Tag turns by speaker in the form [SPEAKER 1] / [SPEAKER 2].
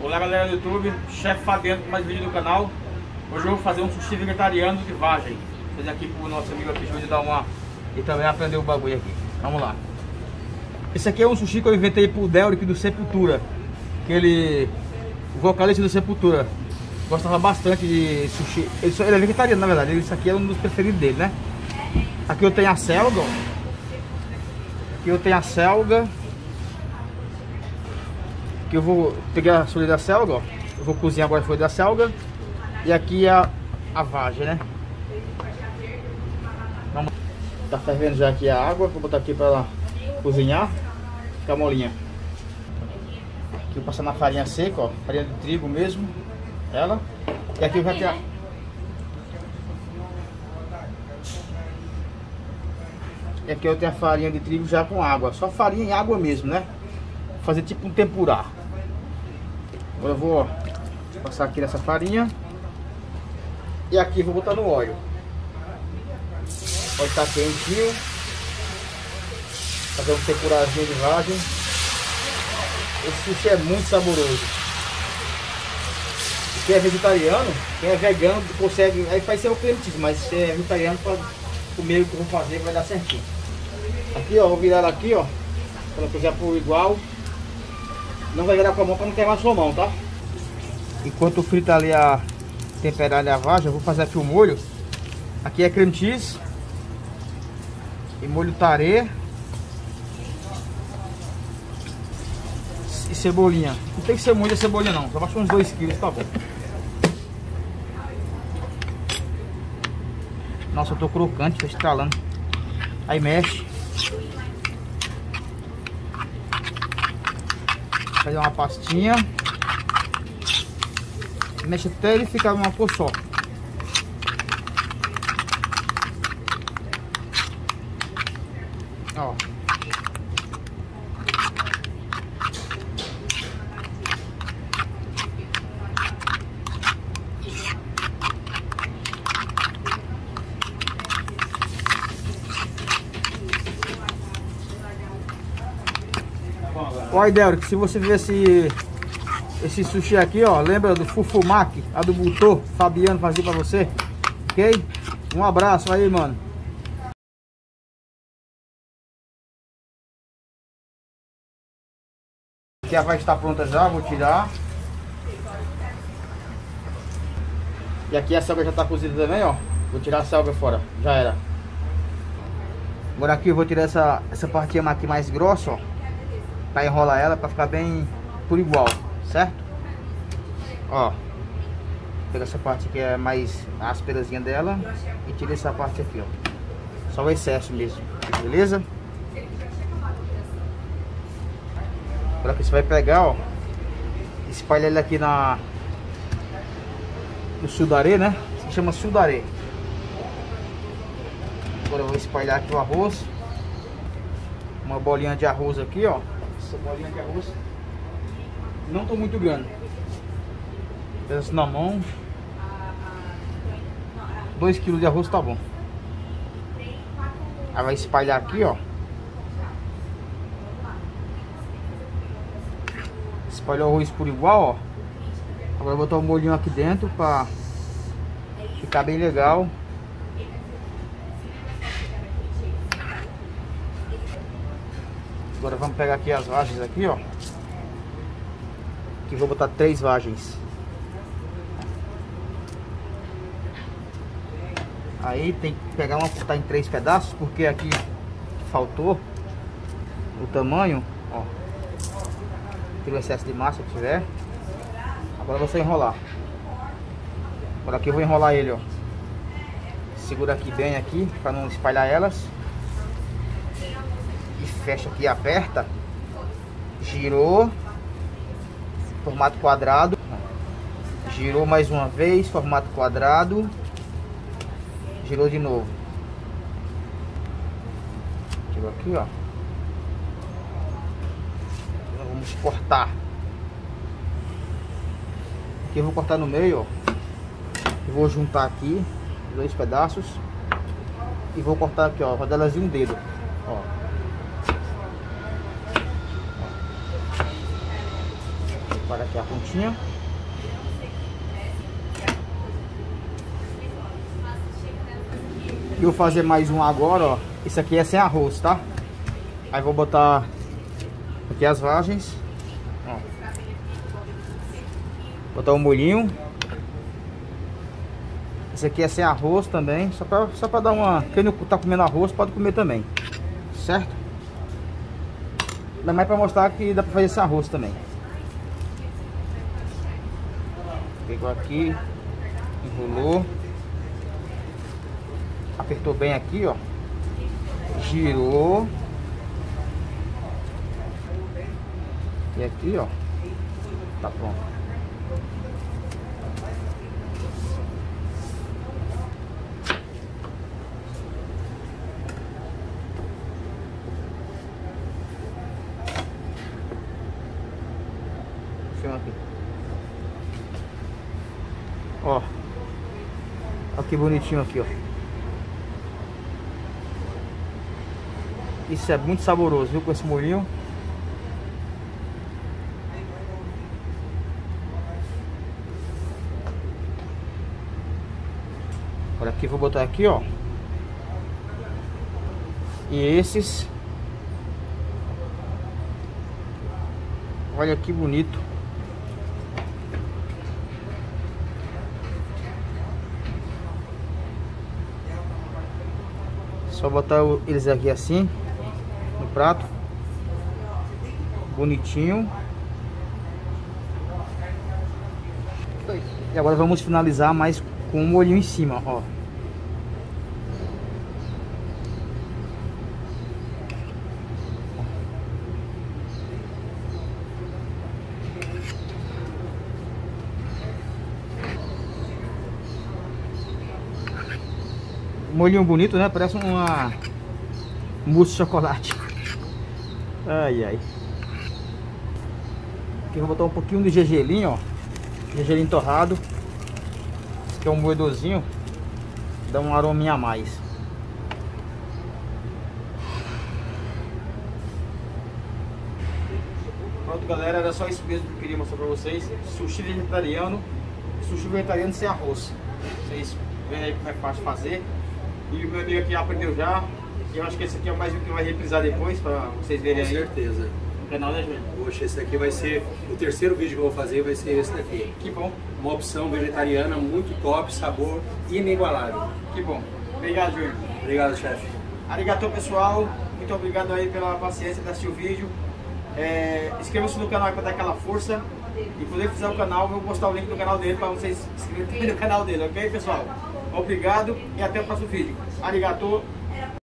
[SPEAKER 1] Olá galera do YouTube, chefe Fabiano com mais vídeo do canal. Hoje eu vou fazer um sushi vegetariano de vagem. Fazer aqui pro nosso amigo aqui, Júlio dar uma... E também aprender o bagulho aqui. Vamos lá. Esse aqui é um sushi que eu inventei pro Delric do Sepultura Que ele... O vocalista do Sepultura Gostava bastante de sushi. Ele, só, ele é vegetariano na verdade, esse aqui é um dos preferidos dele, né? Aqui eu tenho a selga. Aqui eu tenho a selga que eu vou pegar a folha da selga, ó. Eu vou cozinhar agora a folha da selga. E aqui é a, a vagem, né? Vamos. Tá fervendo já aqui a água. Vou botar aqui para ela cozinhar. Ficar molinha. Aqui eu passar na farinha seca, ó. Farinha de trigo mesmo. Ela. E aqui eu tenho a... E aqui eu tenho a farinha de trigo já com água. Só farinha e água mesmo, né? fazer tipo um tempurá. Agora eu vou passar aqui nessa farinha. E aqui vou botar no óleo. Pode estar quentinho. Fazer um tempurazinho de vagem. Esse sushi é muito saboroso. Quem é vegetariano, quem é vegano, consegue. Aí faz ser o cliente, mas se é vegetariano, pode comer o que eu vou fazer, vai dar certinho. Aqui ó, vou virar ela aqui ó. Para cozinhar por igual. Não vai virar com a mão para não queimar a sua mão, tá? Enquanto frita ali a temperada a vagem, eu vou fazer aqui o molho. Aqui é creme cheese. E molho tarê. E cebolinha. Não tem que ser muita cebolinha não. Só basta uns 2 quilos, tá bom. Nossa, eu tô crocante, tô estralando. Aí mexe. Fazer uma pastinha. Mexe até ele ficar uma cor só. Ó. Olha, Delric, se você ver esse, esse sushi aqui, ó, lembra do Fufumaki, a do Butô, Fabiano fazia pra você, ok? Um abraço aí, mano. Aqui a vai estar pronta já, vou tirar. E aqui a selga já está cozida também, ó. Vou tirar a selga fora, já era. Agora aqui eu vou tirar essa, essa partinha aqui mais grossa, ó para enrolar ela para ficar bem por igual, certo? Ó, pega essa parte que é mais ásperazinha dela e tira essa parte aqui, ó. Só o excesso mesmo, beleza? Agora que você vai pegar, ó, espalha ele aqui na no sudarê, né? Se chama sudarê. Agora eu vou espalhar aqui o arroz. Uma bolinha de arroz aqui, ó essa bolinha de arroz não tô muito grande. Peço na mão. 2 kg de arroz tá bom. Aí vai espalhar aqui, ó. Espalhou o arroz por igual, ó. Agora vou botar o molhinho aqui dentro pra ficar bem legal. Agora vamos pegar aqui as vagens aqui, ó. Aqui vou botar três vagens. Aí tem que pegar uma cortar em três pedaços, porque aqui faltou o tamanho, ó. Tira o excesso de massa que tiver. Agora você enrolar. Agora aqui eu vou enrolar ele, ó. Segura aqui bem aqui, para não espalhar elas fecha aqui e aperta, girou, formato quadrado, girou mais uma vez, formato quadrado, girou de novo. Girou aqui, ó. vamos cortar. Aqui eu vou cortar no meio, ó. Vou juntar aqui dois pedaços e vou cortar aqui, ó, rodelas de um dedo, ó. Para aqui a pontinha. E vou fazer mais um agora, ó. Isso aqui é sem arroz, tá? Aí vou botar aqui as vagens. Ó. Botar o um molhinho. Esse aqui é sem arroz também. Só pra, só pra dar uma... Quem não tá comendo arroz pode comer também. Certo? Dá mais pra mostrar que dá pra fazer esse arroz também. Pegou aqui. Enrolou. Apertou bem aqui, ó. Girou. E aqui, ó. Tá pronto. aqui. Ó. Olha que bonitinho aqui, ó. Isso é muito saboroso, viu? Com esse molhinho. Olha aqui, vou botar aqui, ó. E esses. Olha que bonito. Só botar eles aqui assim no prato. Bonitinho. E agora vamos finalizar mais com um molhinho em cima, ó. Molhinho bonito, né? Parece uma mousse chocolate. Ai, ai. Aqui vou botar um pouquinho de gergelim, ó. Gergelim torrado. Esse aqui é um moedorzinho. Dá um arominha a mais. Pronto, galera. Era só isso mesmo que eu queria mostrar pra vocês. Sushi vegetariano. Sushi vegetariano sem arroz. Vocês verem aí como é fácil fazer. E o meu amigo aqui aprendeu já. E eu acho que esse aqui é mais um que vai reprisar depois para vocês verem
[SPEAKER 2] Com
[SPEAKER 1] aí.
[SPEAKER 2] certeza.
[SPEAKER 1] No canal, né, Júlio?
[SPEAKER 2] Poxa, esse aqui vai ser o terceiro vídeo que eu vou fazer, vai ser esse daqui.
[SPEAKER 1] Que bom,
[SPEAKER 2] Uma opção vegetariana muito top, sabor inigualável.
[SPEAKER 1] que bom. Obrigado, Júlio.
[SPEAKER 2] Obrigado, chefe.
[SPEAKER 1] Arigatou, pessoal. Muito obrigado aí pela paciência de assistir o vídeo. É, Inscreva-se no canal para dar aquela força. E quando ele fizer o canal, eu vou postar o link do canal dele para vocês se inscreverem no canal dele, ok, pessoal? Obrigado e até o próximo vídeo. Arigatou.